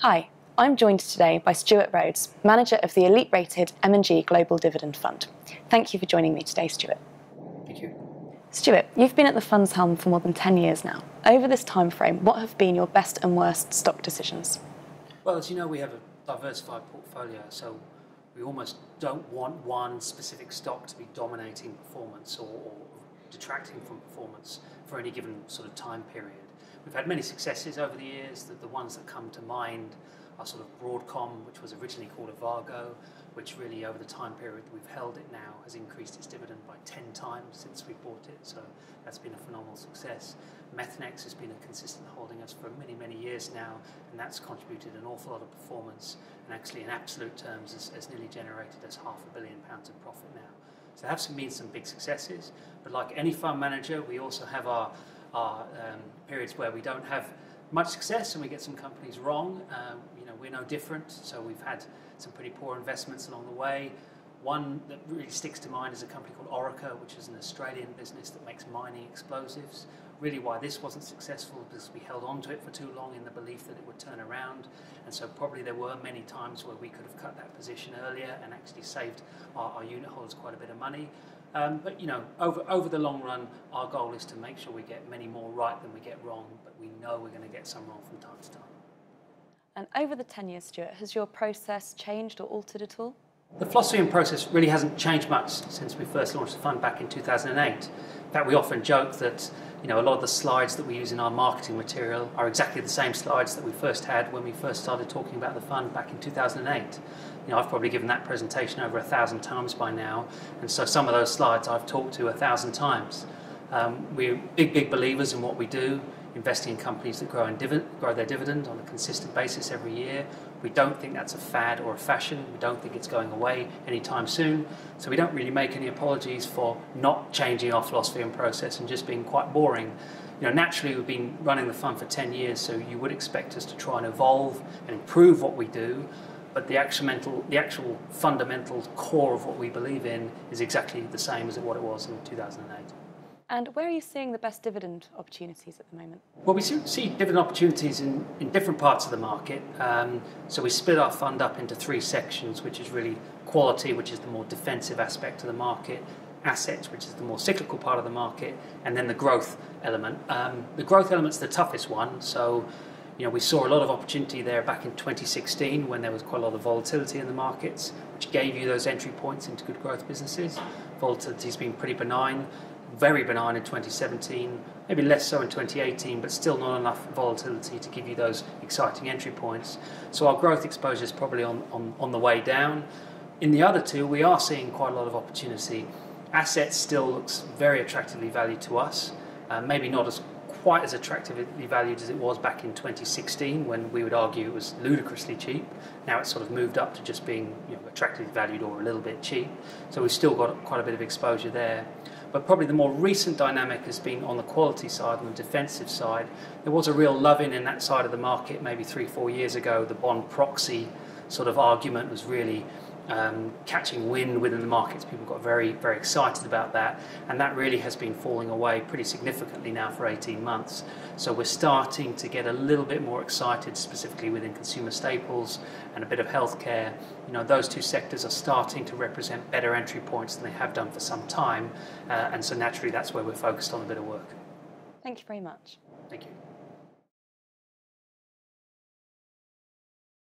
Hi, I'm joined today by Stuart Rhodes, manager of the elite rated M&G Global Dividend Fund. Thank you for joining me today, Stuart. Thank you. Stuart, you've been at the fund's helm for more than 10 years now. Over this time frame, what have been your best and worst stock decisions? Well, as you know, we have a diversified portfolio, so we almost don't want one specific stock to be dominating performance or, or detracting from performance for any given sort of time period. We've had many successes over the years. The, the ones that come to mind are sort of Broadcom, which was originally called Avago, which really over the time period that we've held it now has increased its dividend by 10 times since we bought it. So that's been a phenomenal success. Methanex has been a consistent holding us for many, many years now, and that's contributed an awful lot of performance, and actually in absolute terms has, has nearly generated us half a billion pounds of profit now. So some, been some big successes, but like any fund manager, we also have our, our um, periods where we don't have much success and we get some companies wrong. Um, you know, we're no different, so we've had some pretty poor investments along the way. One that really sticks to mind is a company called Orica, which is an Australian business that makes mining explosives really why this wasn't successful because we held on to it for too long in the belief that it would turn around. And so probably there were many times where we could have cut that position earlier and actually saved our, our unit holders quite a bit of money. Um, but you know, over over the long run, our goal is to make sure we get many more right than we get wrong. But we know we're going to get some wrong from time to time. And over the 10 years, Stuart, has your process changed or altered at all? The philosophy and process really hasn't changed much since we first launched the fund back in 2008. In fact, we often joke that you know, a lot of the slides that we use in our marketing material are exactly the same slides that we first had when we first started talking about the fund back in 2008. You know, I've probably given that presentation over a thousand times by now, and so some of those slides I've talked to a thousand times. Um, we're big, big believers in what we do, investing in companies that grow, div- grow their dividend on a consistent basis every year. We don't think that's a fad or a fashion. We don't think it's going away anytime soon. So we don't really make any apologies for not changing our philosophy and process and just being quite boring. You know, naturally, we've been running the fund for 10 years, so you would expect us to try and evolve and improve what we do. But the actual, mental, the actual fundamental core of what we believe in is exactly the same as it what it was in 2008. And where are you seeing the best dividend opportunities at the moment? Well, we see dividend opportunities in, in different parts of the market. Um, so we split our fund up into three sections, which is really quality, which is the more defensive aspect of the market, assets, which is the more cyclical part of the market, and then the growth element. Um, the growth element's the toughest one. So, you know, we saw a lot of opportunity there back in 2016 when there was quite a lot of volatility in the markets, which gave you those entry points into good growth businesses. Volatility's been pretty benign very benign in 2017, maybe less so in 2018, but still not enough volatility to give you those exciting entry points. So our growth exposure is probably on, on, on the way down. In the other two, we are seeing quite a lot of opportunity. Assets still looks very attractively valued to us, uh, maybe not as quite as attractively valued as it was back in 2016 when we would argue it was ludicrously cheap. Now it's sort of moved up to just being you know, attractively valued or a little bit cheap. So we've still got quite a bit of exposure there. But probably the more recent dynamic has been on the quality side and the defensive side. There was a real love in in that side of the market maybe three, four years ago. The bond proxy sort of argument was really um, catching wind within the markets. People got very, very excited about that, and that really has been falling away pretty significantly now for 18 months. So we're starting to get a little bit more excited, specifically within consumer staples and a bit of healthcare. You know, those two sectors are starting to represent better entry points than they have done for some time, uh, and so naturally that's where we're focused on a bit of work. Thank you very much. Thank you.